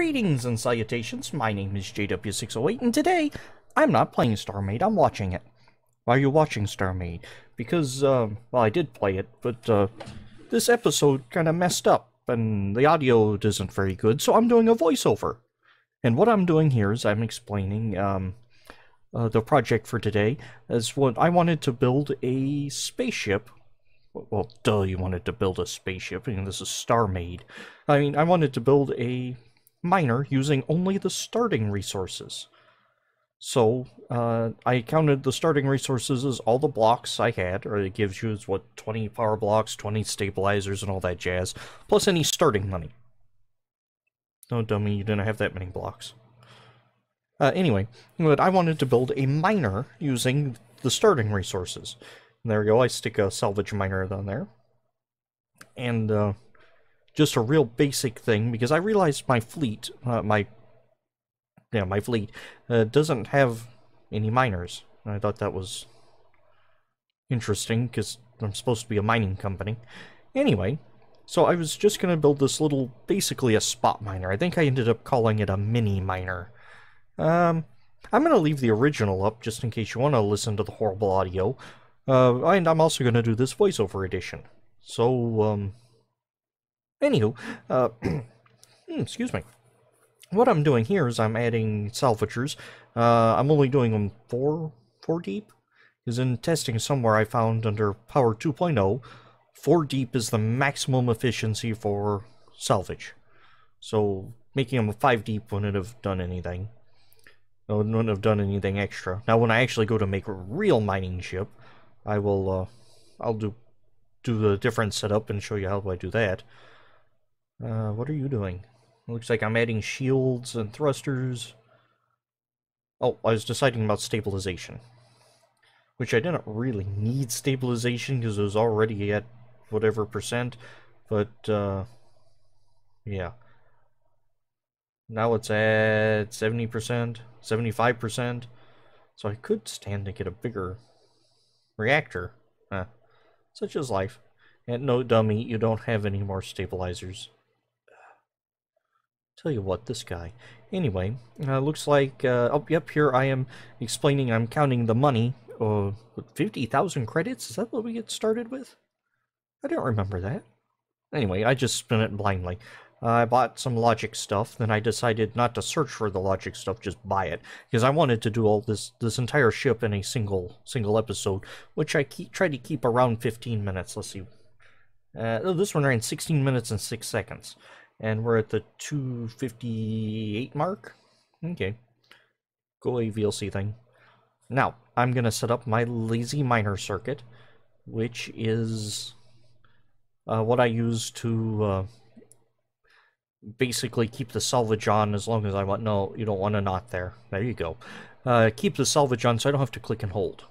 Greetings and salutations, my name is JW608, and today, I'm not playing StarMade, I'm watching it. Why are you watching StarMade? Because, uh, well, I did play it, but, uh, this episode kinda messed up, and the audio isn't very good, so I'm doing a voiceover. And what I'm doing here is I'm explaining, um, uh, the project for today, as what I wanted to build a spaceship well, duh, you wanted to build a spaceship, and this is StarMade. I mean, I wanted to build a miner using only the starting resources. So, uh, I counted the starting resources as all the blocks I had, or it gives you, what, 20 power blocks, 20 stabilizers, and all that jazz, plus any starting money. No, dummy, you didn't have that many blocks. Uh, anyway, but I wanted to build a miner using the starting resources. And there we go, I stick a salvage miner down there. And uh, just a real basic thing, because I realized my fleet, uh, my, yeah, my fleet, uh, doesn't have any miners. I thought that was interesting, because I'm supposed to be a mining company. Anyway, so I was just going to build this little, basically a spot miner. I think I ended up calling it a mini miner. Um, I'm going to leave the original up, just in case you want to listen to the horrible audio. Uh, and I'm also going to do this voiceover edition. So, um, anywho, uh, hmm, excuse me. What I'm doing here is I'm adding salvagers. Uh, I'm only doing them four, four deep. Because in testing somewhere I found under Power 2.0, four deep is the maximum efficiency for salvage. So making them a five deep wouldn't have done anything. It wouldn't have done anything extra. Now when I actually go to make a real mining ship, I will, uh, I'll do, do the different setup and show you how I do that. Uh, what are you doing? Looks like I'm adding shields and thrusters. Oh, I was deciding about stabilization. Which I didn't really need stabilization because it was already at whatever percent. But, uh, yeah. Now it's at 70%, 75%. So I could stand to get a bigger reactor. Such is life. And no, dummy, you don't have any more stabilizers. Tell you what, this guy. Anyway, uh, looks like, uh, oh, yep, here I am explaining I'm counting the money. Uh, 50,000 credits? Is that what we get started with? I don't remember that. Anyway, I just spin it blindly. I bought some logic stuff, then I decided not to search for the logic stuff, just buy it. Because I wanted to do all this this entire ship in a single single episode, which I keep, try to keep around 15 minutes. Let's see. Uh, this one ran 16 minutes and 6 seconds. And we're at the 258 mark. Okay. Go a VLC thing. Now, I'm going to set up my lazy miner circuit, which is uh, what I use to uh, basically keep the salvage on as long as I want. No, you don't want a knot there. There you go. Uh, keep the salvage on so I don't have to click and hold.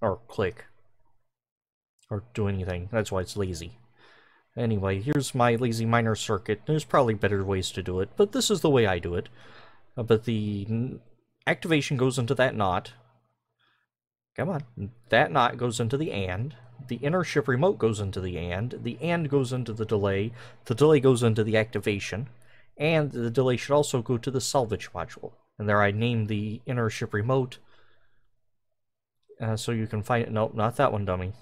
Or click. Or do anything. That's why it's lazy. Anyway, here's my lazy miner circuit. There's probably better ways to do it, but this is the way I do it. Uh, but the activation goes into that knot. Come on. That knot goes into the AND. The inner ship remote goes into the AND. The AND goes into the delay. The delay goes into the activation. And the delay should also go to the salvage module. And there I named the inner ship remote. Uh, so you can find it. Nope, not that one, dummy.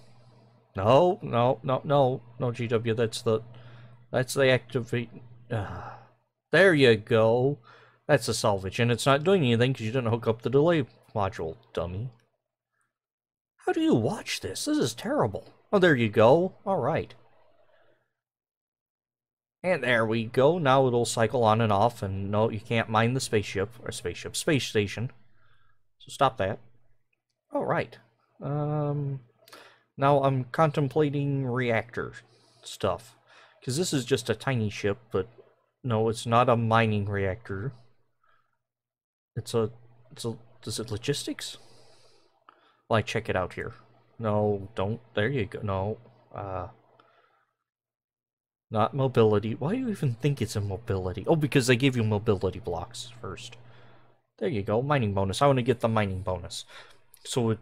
No, no, no, no, no, JW. That's the, that's the activate. Uh, there you go. That's the salvage, and it's not doing anything because you didn't hook up the delay module, dummy. How do you watch this? This is terrible. Oh, there you go. All right. And there we go. Now it'll cycle on and off, and no, you can't mine the spaceship, or spaceship, space station. So stop that. All right. Um, now I'm contemplating reactor stuff. Because this is just a tiny ship, but no, it's not a mining reactor. It's a, it's a, is it logistics? Well, I check it out here. No, don't. There you go. No. Uh, not mobility. Why do you even think it's a mobility? Oh, because they give you mobility blocks first. There you go. Mining bonus. I want to get the mining bonus. So it,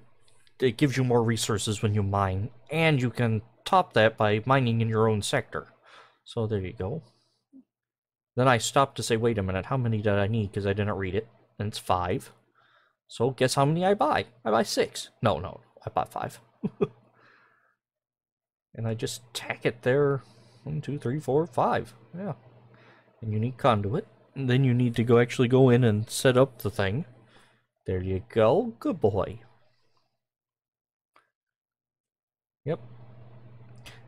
it gives you more resources when you mine. And you can top that by mining in your own sector. So there you go. Then I stopped to say, wait a minute, how many did I need? Because I didn't read it. And it's five. So guess how many I buy? I buy six. No, no, I bought five. and I just tack it there. One, two, three, four, five. Yeah. And you need conduit. And then you need to go actually go in and set up the thing. There you go. Good boy. Yep.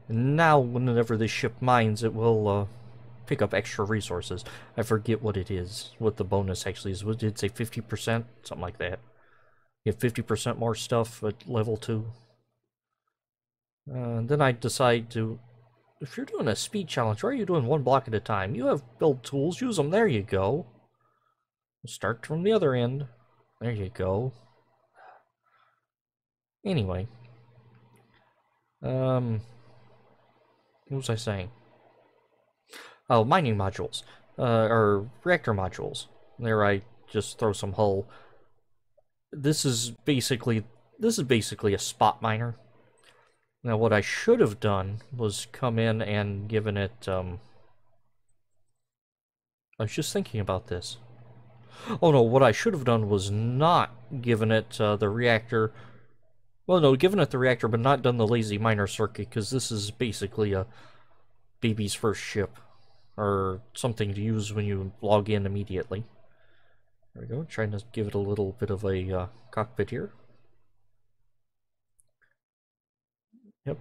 And now, whenever this ship mines, it will uh, pick up extra resources. I forget what it is, what the bonus actually is. What did it say, 50%? Something like that. You have 50% more stuff at level 2. Uh, then I decide to... If you're doing a speed challenge, why are you doing one block at a time? You have build tools, use them. There you go. Start from the other end. There you go. Anyway. Um... What was I saying? Oh, mining modules. Uh, or reactor modules. There I just throw some hull. This is basically this is basically a spot miner. Now what I should have done was come in and given it um I was just thinking about this. Oh no, what I should have done was not given it uh, the reactor well no, given it the reactor but not done the lazy miner circuit because this is basically a baby's first ship or something to use when you log in immediately. There we go, trying to give it a little bit of a uh, cockpit here. Yep.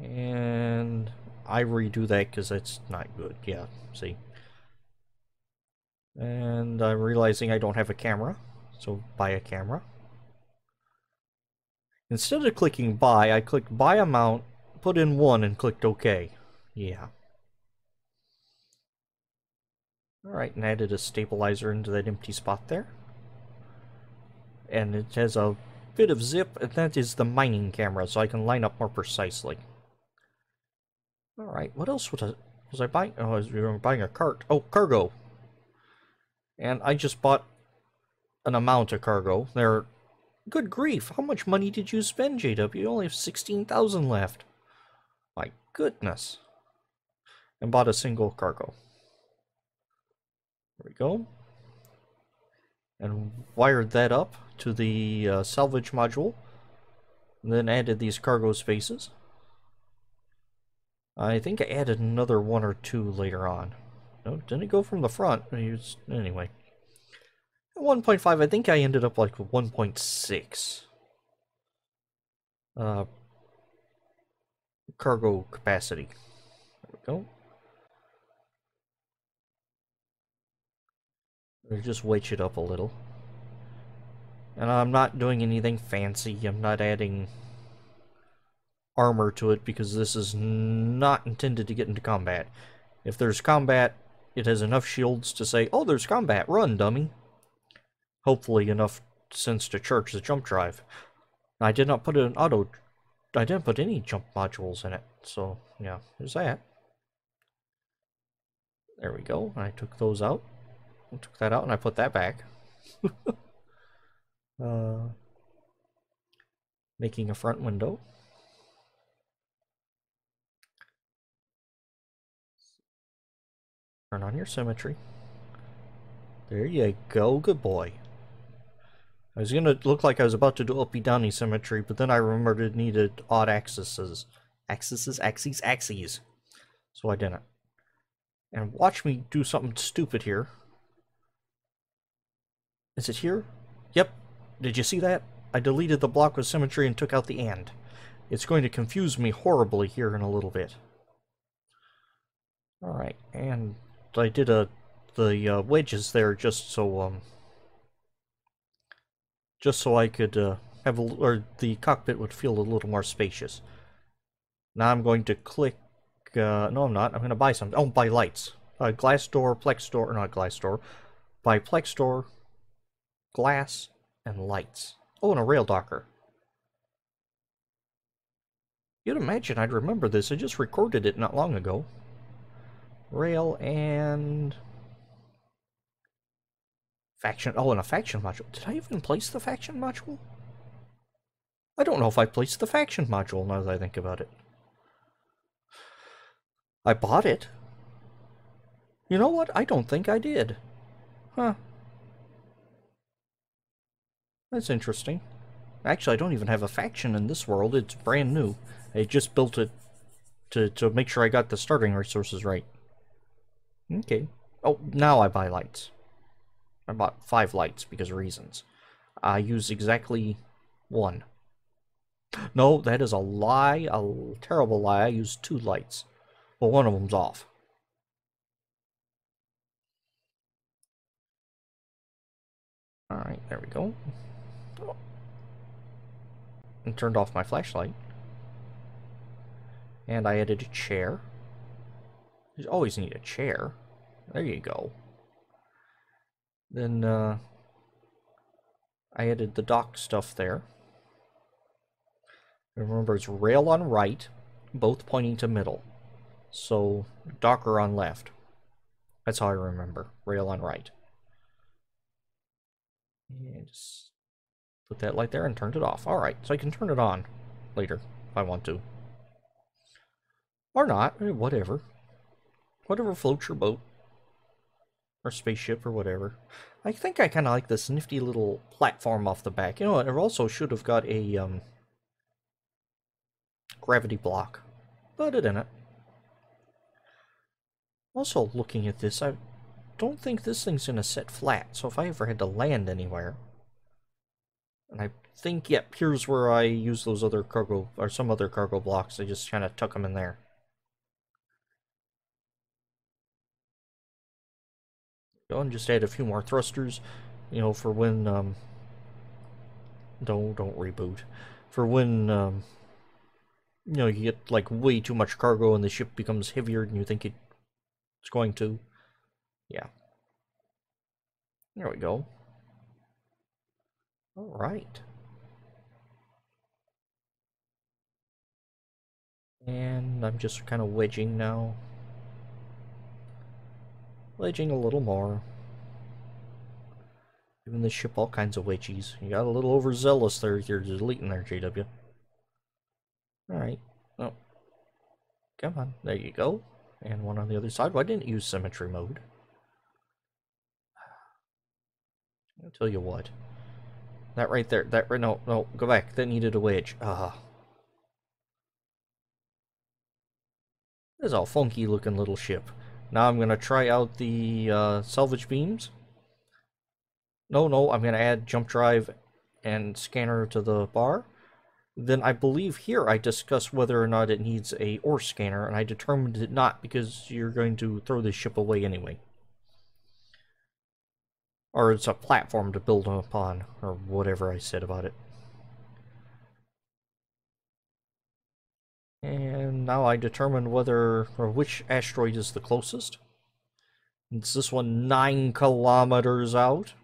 And I redo that because it's not good. Yeah, see. And I'm realizing I don't have a camera, so buy a camera. Instead of clicking buy, I clicked buy amount, put in one, and clicked OK. Yeah. Alright, and added a stabilizer into that empty spot there. And it has a bit of zip, and that is the mining camera, so I can line up more precisely. Alright, what else was I, was I buying? Oh, I was buying a cart. Oh, cargo! And I just bought an amount of cargo. There, good grief, how much money did you spend, JW? You only have 16,000 left. My goodness. And bought a single cargo. There we go. And wired that up to the uh, salvage module. Then added these cargo spaces. I think I added another one or two later on. No, didn't go from the front. anyway. At 1.5, I think I ended up like 1.6. Uh, cargo capacity. There we go. Or just weight it up a little. And I'm not doing anything fancy. I'm not adding armor to it because this is not intended to get into combat. If there's combat, it has enough shields to say, oh, there's combat, run, dummy. Hopefully enough sense to charge the jump drive. I did not put an auto... I didn't put any jump modules in it, so, yeah, there's that. There we go, I took those out. I took that out and I put that back. uh, making a front window. Turn on your symmetry. There you go, good boy. I was gonna look like I was about to do downy symmetry, but then I remembered it needed odd axes. Axes, axes, axes. So I didn't. And watch me do something stupid here. Is it here? Yep. Did you see that? I deleted the block with symmetry and took out the and. It's going to confuse me horribly here in a little bit. Alright, and I did a the uh, wedges there just so um just so I could uh, have a or the cockpit would feel a little more spacious. Now I'm going to click. Uh, no, I'm not. I'm going to buy some. Oh, buy lights. Uh, glass door, plex door, or not glass door. Buy plex door, glass, and lights. Oh, and a rail docker. You'd imagine I'd remember this. I just recorded it not long ago. Rail and... Faction. Oh, and a faction module. Did I even place the faction module? I don't know if I placed the faction module now that I think about it. I bought it. You know what? I don't think I did. Huh. That's interesting. Actually, I don't even have a faction in this world. It's brand new. I just built it to, to make sure I got the starting resources right. Okay. Oh, now I buy lights. I bought five lights because of reasons. I use exactly one. No, that is a lie, a terrible lie. I use two lights. Well, one of them's off. Alright, there we go. And turned off my flashlight. And I added a chair. You always need a chair. There you go. Then, uh, I added the dock stuff there. Remember, it's rail on right, both pointing to middle. So, docker on left. That's how I remember. Rail on right. And just put that light there and turned it off. Alright, so I can turn it on later if I want to. Or not, eh, whatever. Whatever floats your boat. Or spaceship or whatever. I think I kind of like this nifty little platform off the back. You know, it also should have got a um, gravity block. But it didn't. Also, looking at this, I don't think this thing's going to set flat. So if I ever had to land anywhere... And I think, yep, here's where I use those other cargo, or some other cargo blocks. I just kind of tuck them in there. Go and just add a few more thrusters, you know, for when, um... Don't, don't reboot. For when, um... You know, you get, like, way too much cargo and the ship becomes heavier than you think it, it's going to. Yeah. There we go. All right. And I'm just kind of wedging now. Wedging a little more. Giving the ship all kinds of wedgies. You got a little overzealous there. You're deleting there, JW. Alright. Oh. Come on. There you go. And one on the other side. Why didn't use symmetry mode? I'll tell you what. That right there. That right. No, no. Go back. That needed a wedge. Ah. This is a funky looking little ship. Now I'm going to try out the uh, salvage beams. No, no. I'm going to add jump drive and scanner to the bar. Then I believe here I discuss whether or not it needs a ore scanner, and I determined it not because you're going to throw this ship away anyway. Or it's a platform to build upon, or whatever I said about it. And now I determine whether, or which asteroid is the closest. It's this one nine kilometers out?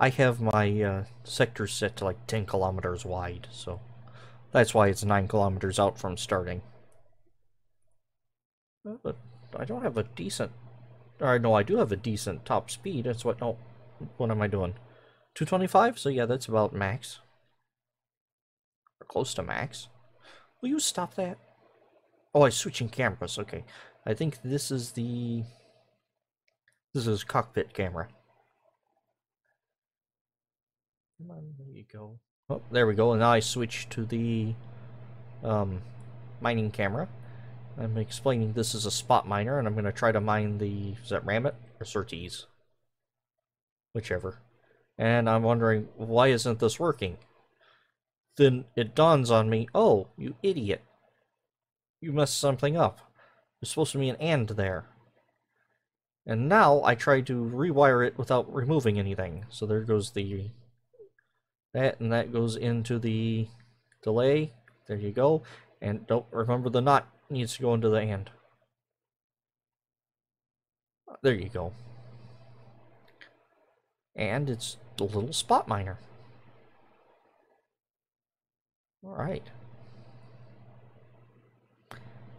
I have my uh, sector set to like 10 kilometers wide, so that's why it's 9 kilometers out from starting. But I don't have a decent or no, I do have a decent top speed. That's what, no, what am I doing? 225? So yeah, that's about max. Or close to max. Will you stop that? Oh, I'm switching cameras. Okay. I think this is the... This is cockpit camera. Come on, there you go. Oh, there we go. And now I switch to the um, mining camera. I'm explaining this is a spot miner, and I'm going to try to mine the, is that Rammet or Sertise? Whichever. And I'm wondering, why isn't this working? Then it dawns on me, oh, you idiot. You messed something up. There's supposed to be an AND there. And now I try to rewire it without removing anything. So there goes the... That, and that goes into the delay. There you go. And don't remember the NOT needs to go into the AND. There you go. And it's the little spot miner. Alright.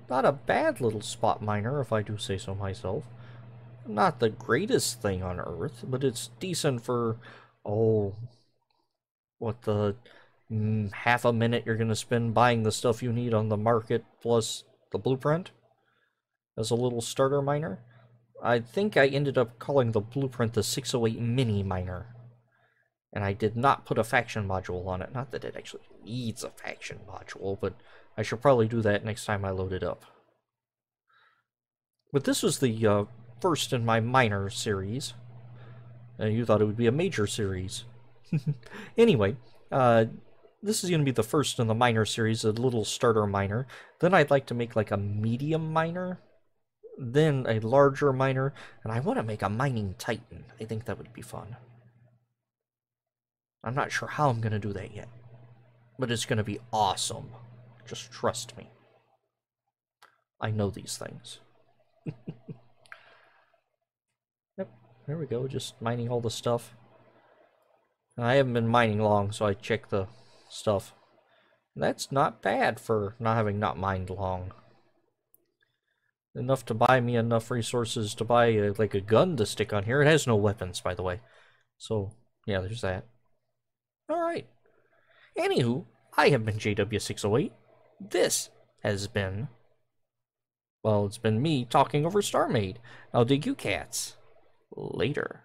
Not a bad little spot miner, if I do say so myself. Not the greatest thing on Earth, but it's decent for, oh, what the mm, half a minute you're going to spend buying the stuff you need on the market, plus the blueprint. as a little starter miner. I think I ended up calling the blueprint the 608 mini miner. And I did not put a faction module on it. Not that it actually needs a faction module, but I should probably do that next time I load it up. But this was the uh, first in my minor series. Uh, you thought it would be a major series. anyway, uh, this is going to be the first in the minor series, a little starter miner. Then I'd like to make like a medium miner then a larger miner, and I want to make a mining titan. I think that would be fun. I'm not sure how I'm going to do that yet, but it's going to be awesome. Just trust me. I know these things. yep, there we go, just mining all the stuff. I haven't been mining long, so I check the stuff. That's not bad for not having not mined long enough to buy me enough resources to buy a, like a gun to stick on here. It has no weapons, by the way. So, yeah, there's that. Alright. Anywho, I have been JW608. This has been... Well, it's been me talking over StarMade. I'll dig you cats. Later.